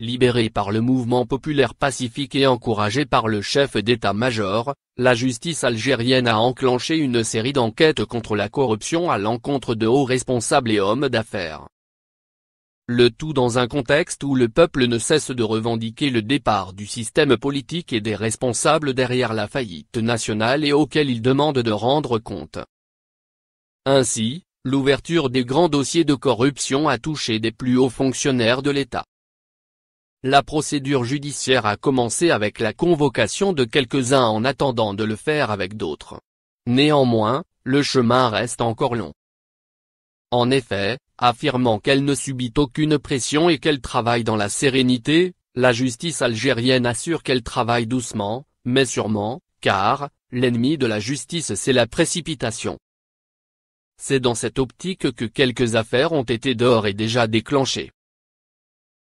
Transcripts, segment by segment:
libéré par le mouvement populaire pacifique et encouragé par le chef d'état-major, la justice algérienne a enclenché une série d'enquêtes contre la corruption à l'encontre de hauts responsables et hommes d'affaires. Le tout dans un contexte où le peuple ne cesse de revendiquer le départ du système politique et des responsables derrière la faillite nationale et auquel il demande de rendre compte. Ainsi, l'ouverture des grands dossiers de corruption a touché des plus hauts fonctionnaires de l'État. La procédure judiciaire a commencé avec la convocation de quelques-uns en attendant de le faire avec d'autres. Néanmoins, le chemin reste encore long. En effet, affirmant qu'elle ne subit aucune pression et qu'elle travaille dans la sérénité, la justice algérienne assure qu'elle travaille doucement, mais sûrement, car, l'ennemi de la justice c'est la précipitation. C'est dans cette optique que quelques affaires ont été d'or et déjà déclenchées.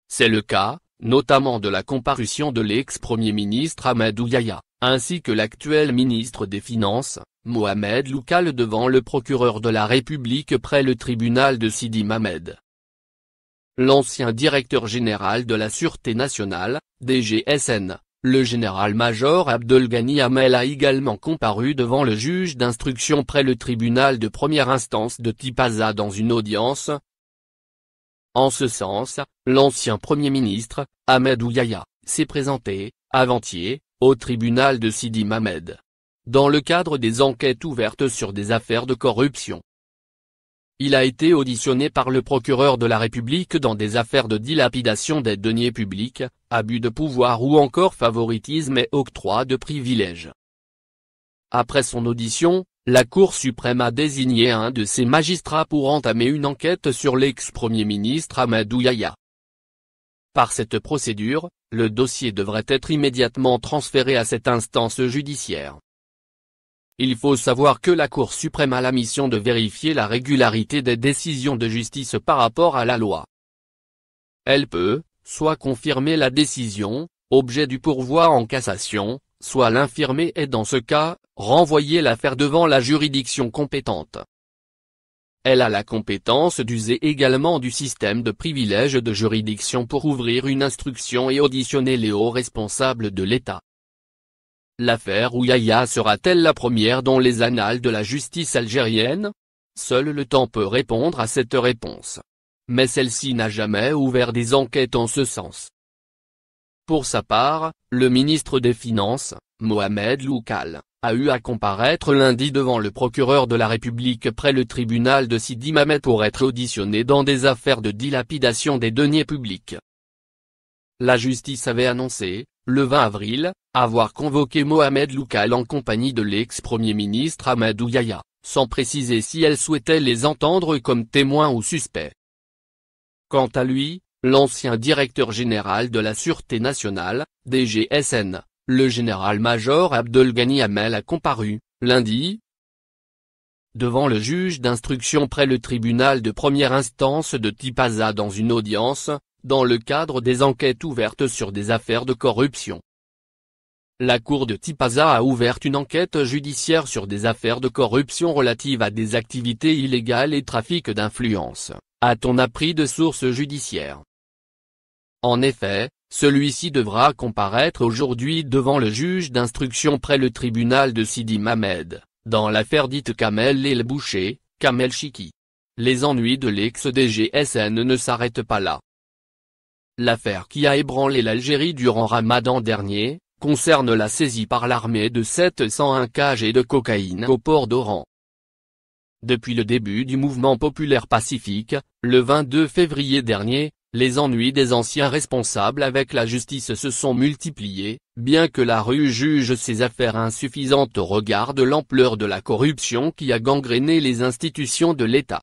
C'est le cas, notamment de la comparution de l'ex-premier ministre Ahmadou Yahya, ainsi que l'actuel ministre des Finances, Mohamed Loukal devant le procureur de la République près le tribunal de Sidi Mamed. L'ancien directeur général de la Sûreté nationale, DGSN, le général-major Abdelghani Hamel a également comparu devant le juge d'instruction près le tribunal de première instance de Tipaza dans une audience, en ce sens, l'ancien Premier ministre, Ahmed Ouyaya, s'est présenté, avant-hier, au tribunal de Sidi Mamed. Dans le cadre des enquêtes ouvertes sur des affaires de corruption. Il a été auditionné par le procureur de la République dans des affaires de dilapidation des deniers publics, abus de pouvoir ou encore favoritisme et octroi de privilèges. Après son audition, la Cour suprême a désigné un de ses magistrats pour entamer une enquête sur l'ex-premier ministre Amadou Yahya. Par cette procédure, le dossier devrait être immédiatement transféré à cette instance judiciaire. Il faut savoir que la Cour suprême a la mission de vérifier la régularité des décisions de justice par rapport à la loi. Elle peut, soit confirmer la décision, objet du pourvoi en cassation, soit l'infirmer et dans ce cas, renvoyer l'affaire devant la juridiction compétente. Elle a la compétence d'user également du système de privilèges de juridiction pour ouvrir une instruction et auditionner les hauts responsables de l'État. L'affaire Ouyaya sera-t-elle la première dans les annales de la justice algérienne? Seul le temps peut répondre à cette réponse. Mais celle-ci n'a jamais ouvert des enquêtes en ce sens. Pour sa part, le ministre des Finances, Mohamed Loukal, a eu à comparaître lundi devant le procureur de la République près le tribunal de Sidi Mamet pour être auditionné dans des affaires de dilapidation des deniers publics. La justice avait annoncé, le 20 avril, avoir convoqué Mohamed Loukal en compagnie de l'ex-premier ministre Ahmadou Yahya, sans préciser si elle souhaitait les entendre comme témoins ou suspects. Quant à lui, l'ancien directeur général de la Sûreté nationale, DGSN, le général-major Abdelghani Hamel a comparu, lundi, devant le juge d'instruction près le tribunal de première instance de Tipaza dans une audience, dans le cadre des enquêtes ouvertes sur des affaires de corruption. La cour de Tipaza a ouvert une enquête judiciaire sur des affaires de corruption relatives à des activités illégales et trafic d'influence, a-t-on appris de sources judiciaires. En effet, celui-ci devra comparaître aujourd'hui devant le juge d'instruction près le tribunal de Sidi Mamed, dans l'affaire dite Kamel El Boucher, Kamel Chiki. Les ennuis de l'ex-DGSN ne s'arrêtent pas là. L'affaire qui a ébranlé l'Algérie durant Ramadan dernier, concerne la saisie par l'armée de 701 kg de cocaïne au port d'Oran. Depuis le début du mouvement populaire pacifique, le 22 février dernier, les ennuis des anciens responsables avec la justice se sont multipliés, bien que la rue juge ces affaires insuffisantes au regard de l'ampleur de la corruption qui a gangréné les institutions de l'État.